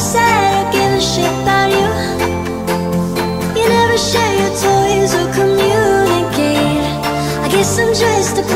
never I give a shit about you You never share your toys or communicate. I guess I'm just a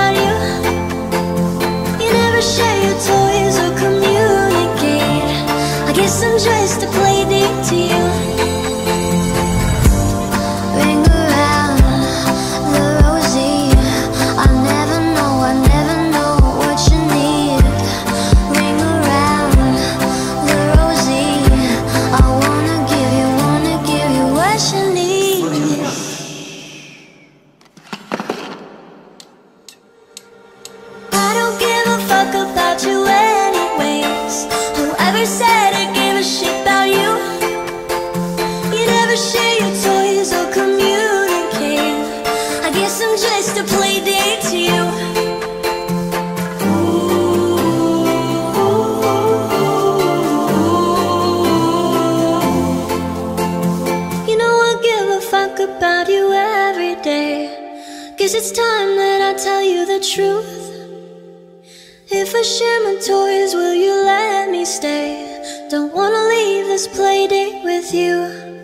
guess I'm just a play date to you. Ooh. You know I give a fuck about you every day. Guess it's time that I tell you the truth. If I share my toys, will you let me stay? Don't wanna leave this play date with you.